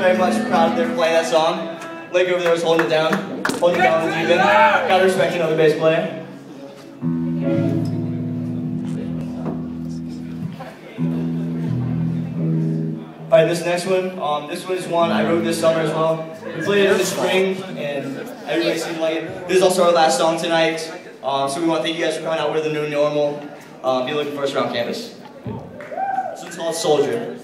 very much proud they're playing that song. Lake over there was holding it down, holding it down with even. Gotta respect another bass player. Alright, this next one, um, this one is one I wrote this summer as well. We played it in the spring, and everybody seemed like it. This is also our last song tonight, um, so we want to thank you guys for coming out. We're the new normal. Um, be looking for us around campus. So it's called Soldier.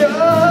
chão.